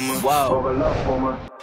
Wow.